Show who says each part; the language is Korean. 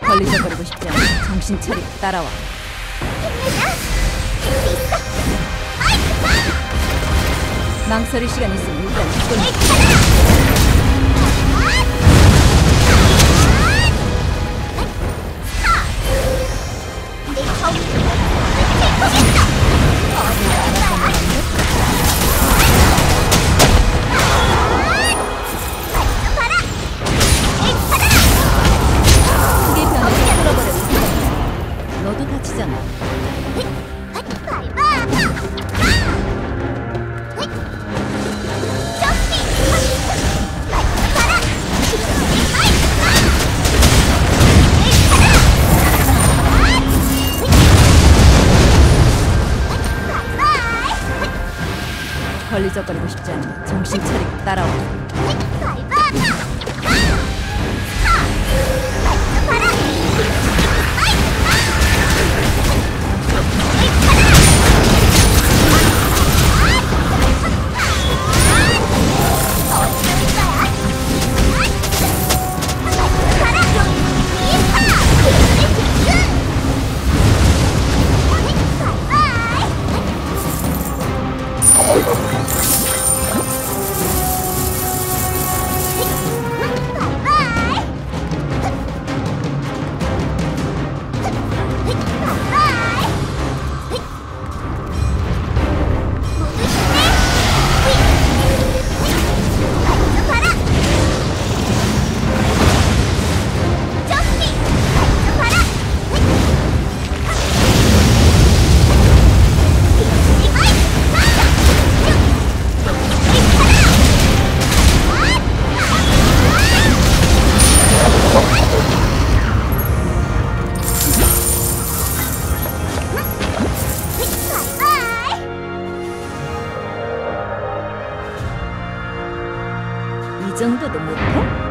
Speaker 1: 걸리적거리고 싶지 않아. 정신 차리고 따라와. 망설일 시간 있으면 일단 이걸 너도 다치잖아. 걸리적거리고 싶지 않아. 정신 차리고 따라와. 정도도 못해?